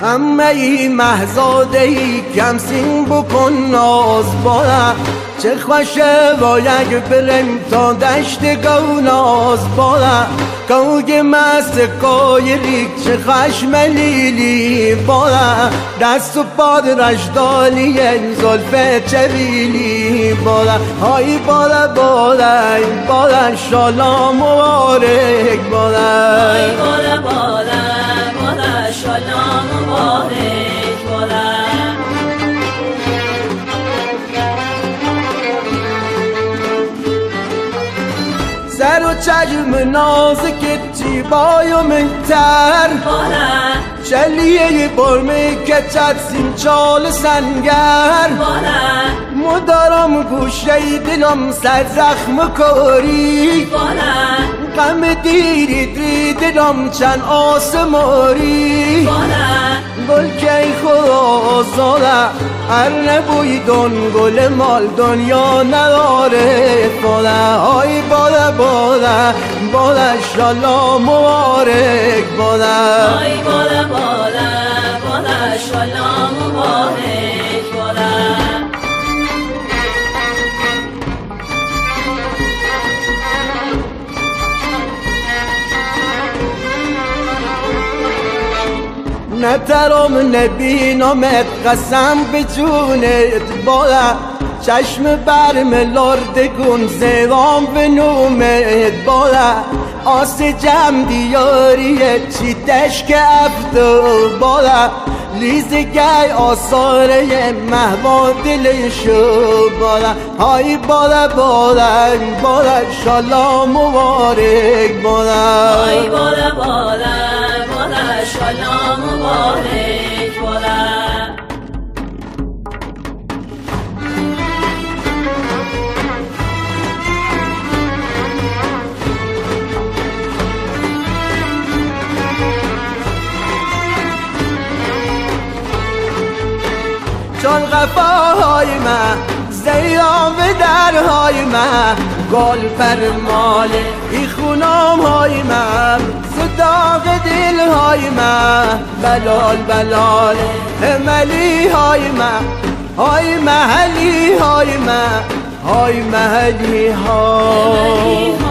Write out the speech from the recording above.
همه ای محزاده ای کم سین بکن ناز باره چه خوشه با یک برم تا دشت گوناز باره کوگ مست کایری چه خشم لیلی باره دست و پاد رشدالی زلف چویلی باره های باره باره باره شالا مبارک باره سر و چشم نازک تیبای و باره چلیه برمه که سیم چال سنگر مدارم گوشه دلم سر زخم کاری. غم دیری دی دلم چند آسماری. گل کی خدا زاده هر نبوی دون گل مال دنیا نداره خدا های باده باده باده شالا مبارک باده های باره نترم نبینمت قسم به جونت بالا. چشم برم لردگون زیرام به نومت بالا. آس جم دیاریه چی دشک افتو بالا. لیزگای آثاره مهوا دلشو بالا. های بالا بالا بالا. شالا مبارک بالا. های باره چون قفاهای من زیام درهای من گل فرمال ای خونام های من صداق دل های من بلال بلال هملی های من های محلی های من های محلی ها